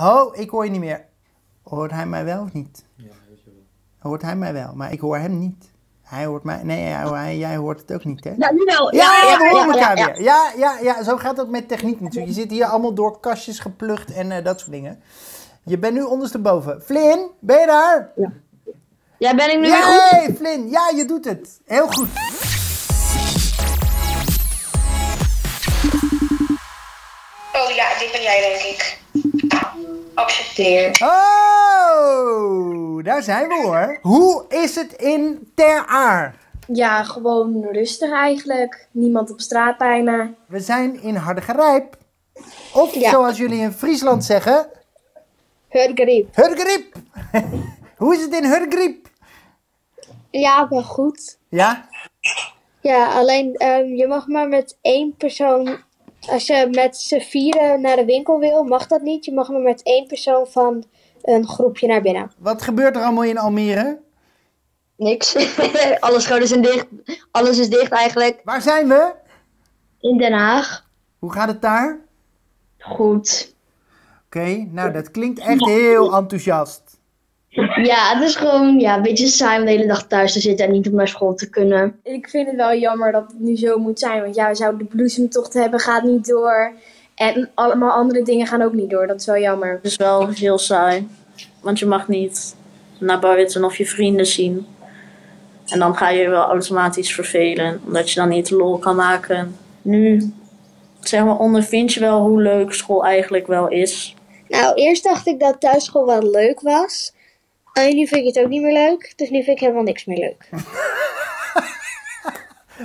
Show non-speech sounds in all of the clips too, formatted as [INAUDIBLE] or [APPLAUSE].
Oh, ik hoor je niet meer. Hoort hij mij wel of niet? Ja, Hoort hij mij wel, maar ik hoor hem niet. Hij hoort mij. Nee, hij, jij hoort het ook niet, hè? Ja, nu wel. Ja, Ja, ja, we ja, horen ja, elkaar ja. weer. Ja, ja, ja, zo gaat het met techniek natuurlijk. Je zit hier allemaal door kastjes geplucht en eh, dat soort dingen. Je bent nu ondersteboven. Flynn, ben je daar? Ja, ben ik nu weer goed? Flynn. Ja, je doet het. Heel goed. Oh ja, dit ben jij denk ik. Accepteer. Oh, daar zijn we hoor. Hoe is het in Ter Aar? Ja, gewoon rustig eigenlijk. Niemand op straat bijna. We zijn in Hardergerijp. Of Ja. zoals jullie in Friesland zeggen, Hurgriep. Hurgriep. [LAUGHS] Hoe is het in Hurgriep? Ja, wel goed. Ja? Ja, alleen ehm, je mag maar met één persoon. Als je met z'n vieren naar de winkel wil, mag dat niet. Je mag maar met één persoon van een groepje naar binnen. Wat gebeurt er allemaal in Almere? Niks. Alle scholen zijn dicht. Alles is dicht eigenlijk. Waar zijn we? In Den Haag. Hoe gaat het daar? Goed. Oké, nou dat klinkt echt heel enthousiast. [LAUGHS] Ja, het is gewoon ja, een beetje saai om de hele dag thuis te zitten en niet op naar school te kunnen. Ik vind het wel jammer dat het nu zo moet zijn. Want ja, we zouden de bloesemtocht hebben, gaat niet door. En allemaal andere dingen gaan ook niet door. Dat is wel jammer. Het is wel heel saai. Want je mag niet naar buiten of je vrienden zien. En dan ga je je wel automatisch vervelen. Omdat je dan niet lol kan maken. Nu, zeg maar, ondervind je wel hoe leuk school eigenlijk wel is. Nou, eerst dacht ik dat thuisschool wel leuk was. En nu vind ik het ook niet meer leuk. Dus nu vind ik helemaal niks meer leuk. [LAUGHS]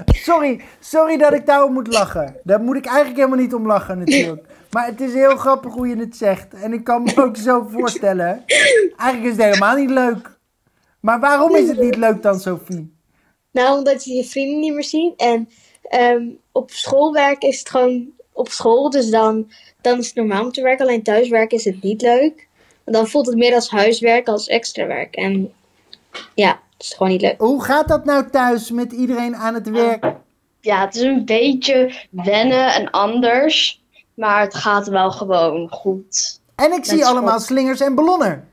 Sorry, sorry dat ik daarom moet lachen. Daar moet ik eigenlijk helemaal niet om lachen natuurlijk. [LAUGHS] Maar het is heel grappig hoe je het zegt. En ik kan me ook zo voorstellen. Eigenlijk is het helemaal niet leuk. Maar waarom is het niet leuk dan, Sophie? Nou, omdat je je vrienden niet meer ziet. En ehm, op schoolwerk is het gewoon op school. Dus dan, dan is het normaal om te werken. Alleen thuiswerken is het niet leuk. Dan voelt het meer als huiswerk als extra werk. En ja, het is gewoon niet leuk. Hoe gaat dat nou thuis met iedereen aan het werk? Ja, het is een beetje wennen en anders. Maar het gaat wel gewoon goed. En ik zie allemaal slingers en ballonnen.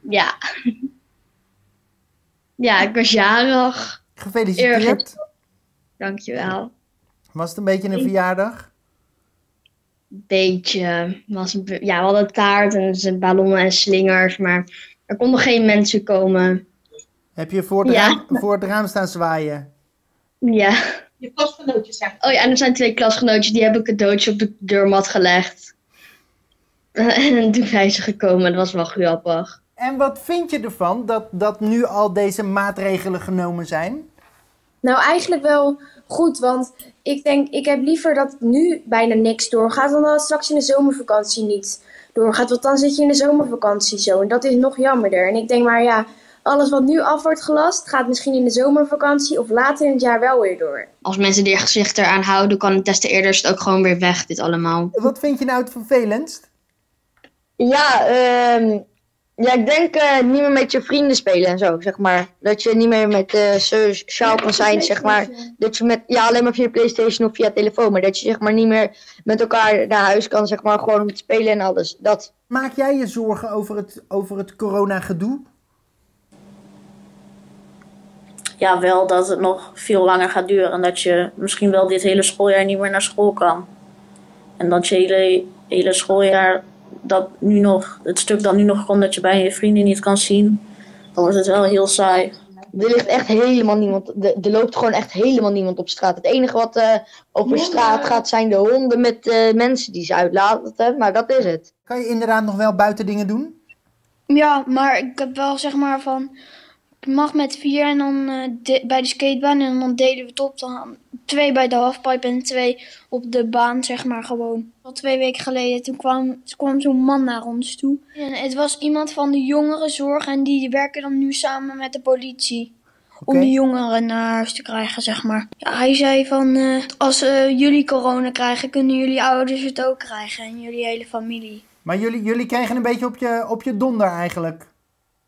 Ja. [LAUGHS] Ja, ik was jarig. Gefeliciteerd. Eerlijk. Dankjewel. Was het een beetje een verjaardag? Beetje. Was ja, we hadden taart en z- ballonnen en slingers. Maar er konden geen mensen komen. Heb je voor het, Ja. raam, voor het raam staan zwaaien? Ja. Je klasgenootjes zijn. Oh ja, en er zijn twee klasgenootjes. Die hebben cadeautje op de deurmat gelegd. [LAUGHS] En toen zijn ze gekomen. Dat was wel grappig. En wat vind je ervan dat, dat nu al deze maatregelen genomen zijn? Nou, eigenlijk wel goed. Want ik denk, ik heb liever dat het nu bijna niks doorgaat. Dan dat het straks in de zomervakantie niet doorgaat. Want dan zit je in de zomervakantie zo. En dat is nog jammerder. En ik denk maar ja, alles wat nu af wordt gelast, gaat misschien in de zomervakantie of later in het jaar wel weer door. Als mensen die zich eraan houden, kan het des te eerder het ook gewoon weer weg, dit allemaal. Wat vind je nou het vervelendst? Ja, ehm, ja, ik denk eh, niet meer met je vrienden spelen en zo, zeg maar. Dat je niet meer met eh sociaal kan zijn, zeg maar. Dat je met, ja, alleen maar via Playstation of via telefoon. Maar dat je zeg maar niet meer met elkaar naar huis kan, zeg maar. Gewoon om te spelen en alles. Dat. Maak jij je zorgen over het, over het corona-gedoe? Ja, wel dat het nog veel langer gaat duren. En dat je misschien wel dit hele schooljaar niet meer naar school kan. En dat je hele, hele schooljaar, dat nu nog, het stuk dat nu nog komt, dat je bij je vrienden niet kan zien. Dan wordt het wel heel saai. Er ligt echt helemaal niemand. Er, er loopt gewoon echt helemaal niemand op straat. Het enige wat eh, over straat gaat zijn de honden met eh, mensen die ze uitlaten. Maar dat is het. Kan je inderdaad nog wel buiten dingen doen? Ja, maar ik heb wel zeg maar van. Ik mag met vier en dan eh, de- bij de skatebaan en dan deden we het op. Dan twee bij de halfpipe en twee op de baan, zeg maar gewoon. Al twee weken geleden, toen kwam, kwam zo'n man naar ons toe. En het was iemand van de jongerenzorg en die werken dan nu samen met de politie. Om de jongeren naar huis te krijgen, zeg maar. Ja, hij zei van, eh, als eh, jullie corona krijgen, kunnen jullie ouders het ook krijgen. En jullie hele familie. Maar jullie, jullie kregen een beetje op je, op je donder eigenlijk.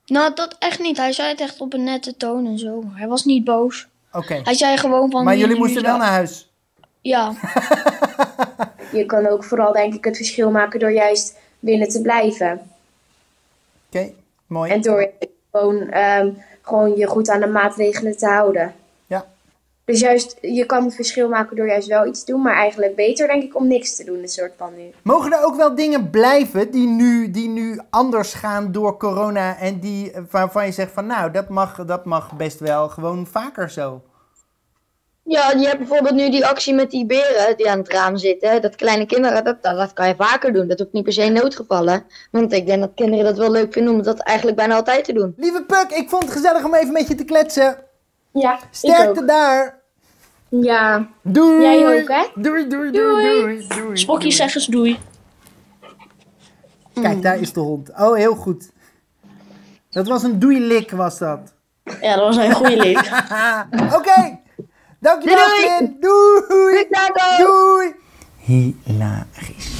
Nou, dat echt niet. Hij zei het echt op een nette toon en zo. Hij was niet boos. Oké. Hij zei gewoon van... Maar jullie moesten wel naar huis. Ja. [LAUGHS] Je kan ook vooral denk ik het verschil maken door juist binnen te blijven. Oké, mooi. En door gewoon, ehm, gewoon je goed aan de maatregelen te houden. Dus juist, je kan het verschil maken door juist wel iets te doen, maar eigenlijk beter denk ik om niks te doen, een soort van nu. Mogen er ook wel dingen blijven die nu, die nu anders gaan door corona en die, eh, waarvan je zegt van nou, dat mag, dat mag best wel gewoon vaker zo? Ja, je hebt bijvoorbeeld nu die actie met die beren die aan het raam zitten. Dat kleine kinderen, dat, dat, dat kan je vaker doen. Dat hoeft niet per se noodgevallen. Want ik denk dat kinderen dat wel leuk vinden om dat eigenlijk bijna altijd te doen. Lieve Puk, ik vond het gezellig om even met je te kletsen. Ja, ik Sterkte daar. Ja, Doei. Jij ook, hè? Doei, doei, doei, doei. doei, Spokkie, zeg eens doei. Kijk, daar is de hond. Oh, heel goed. Dat was een doeilik, was dat. Ja, dat was een goede leek. [LAUGHS] Oké. Dankjewel, Doei, doei. Flynn. Doei. Doei. Hilarisch.